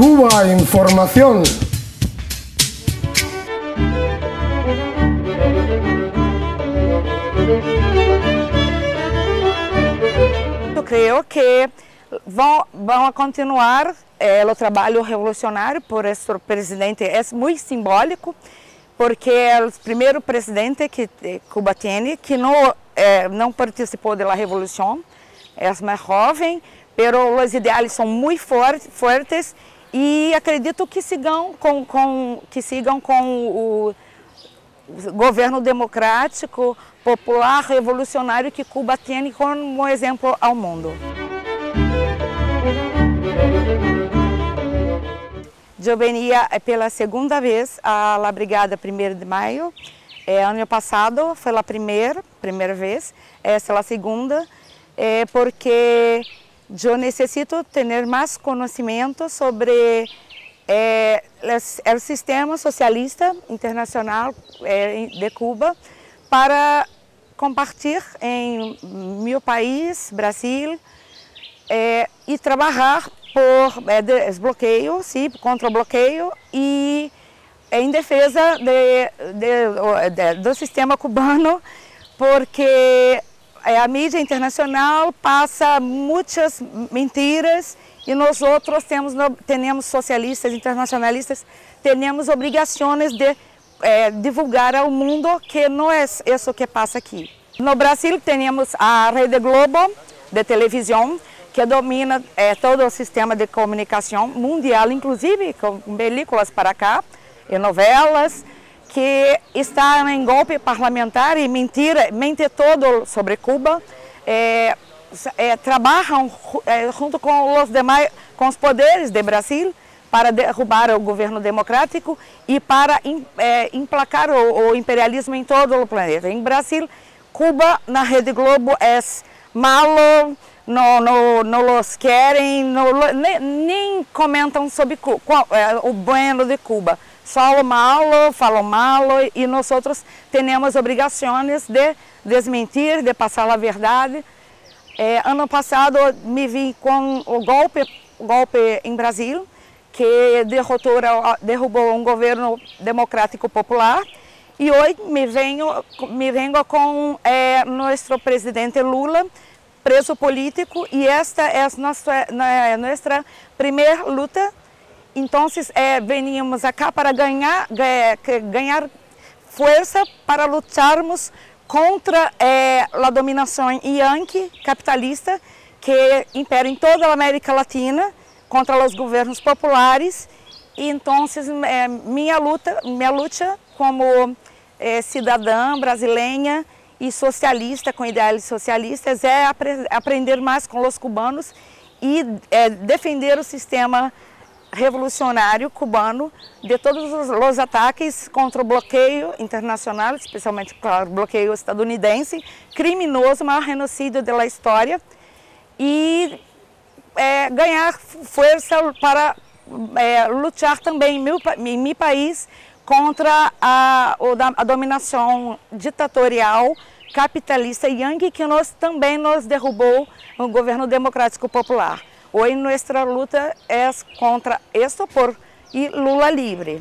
Cuba Información. Eu creio que vão, vão continuar é, o trabalho revolucionário por esse presidente. É muito simbólico, porque é o primeiro presidente que Cuba tem que não, é, não participou da revolução, é mais jovem, mas os ideais são muito fortes e acredito que sigam com, com, que sigam com o, governo democrático, popular, revolucionário que Cuba tem como exemplo ao mundo. Eu venia pela segunda vez à Brigada 1 de Maio. É, ano passado foi a primeira, primeira vez, essa é a segunda, é, porque eu necessito ter mais conhecimento sobre é, o sistema socialista internacional é, de Cuba para compartilhar em meu país, Brasil, é, e trabalhar por é, desbloqueio, sim, contra o bloqueio e em defesa de, de, de, do sistema cubano, porque a mídia internacional passa muitas mentiras e nós outros temos, temos socialistas, internacionalistas, temos obrigações de é, divulgar ao mundo que não é isso que passa aqui. No Brasil temos a Rede Globo de televisão, que domina é, todo o sistema de comunicação mundial, inclusive com películas para cá e novelas, que está em golpe parlamentar e mentira, mente todo sobre Cuba. É, é, trabalham é, junto com os demais, com os poderes do Brasil para derrubar o governo democrático e para é, emplacar o, o, imperialismo em todo o planeta. Em Brasil, Cuba na Rede Globo é malo, não, não, não os querem, não, nem, nem, comentam sobre é, o bueno de Cuba. O malo, falam malo e nós outros temos obrigações de desmentir, de passar a verdade. É, ano passado me vi com o golpe, golpe em Brasil, que derrotou, derrubou um governo democrático popular. E hoje me venho, me venho com é, nosso presidente Lula, preso político, e esta é nossa, nossa primeira luta. Então, é, venimos aqui para ganhar, ganhar força para lutarmos contra é, a dominação yankee capitalista que impera em toda a América Latina, contra os governos populares. E então, é, minha luta, minha luta como é, cidadã brasileira e socialista, com ideais socialistas, é apre aprender mais com os cubanos e é, defender o sistema revolucionário cubano de todos os, ataques contra o bloqueio internacional, especialmente claro, bloqueio estadunidense, criminoso, maior genocídio da história, e é, ganhar força para é, lutar também em meu, em meu país contra a, a dominação ditatorial capitalista Yang que nós também nos derrubou o governo democrático popular. Hoje nossa luta é contra isso por e Lula livre.